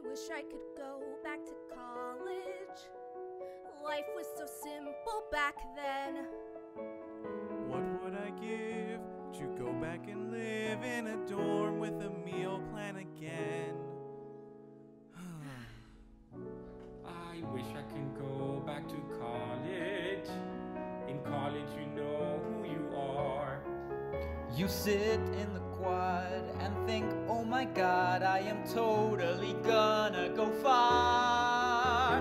I wish I could go back to college. Life was so simple back then. What would I give to go back and live in a dorm with a meal plan again? I wish I can go back to college. You sit in the quad and think, oh my god, I am totally gonna go far.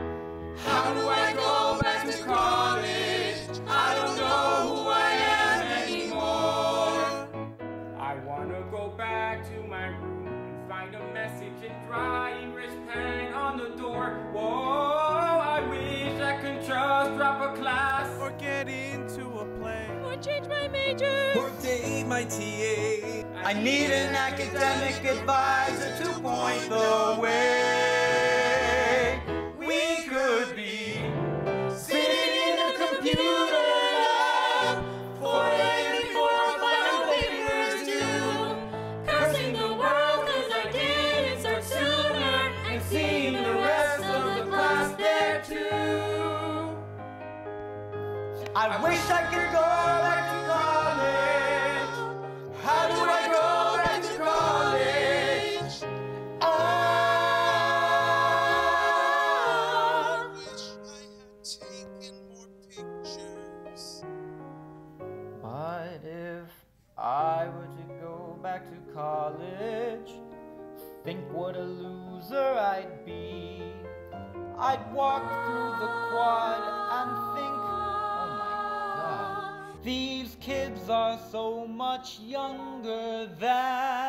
How do I go back to college? I don't know who I am anymore. I wanna go back to my room and find a message in dry erase pen on the door. Whoa, I wish I could just drop a class. Or get into a play? Or change my major. I need an academic advisor to point the way. We could be sitting in a computer lab for every four or five papers due. Cursing the world cause I didn't start sooner. and seeing the rest of the class there too. I wish I could go I were to go back to college, think what a loser I'd be. I'd walk through the quad and think, oh my god, these kids are so much younger than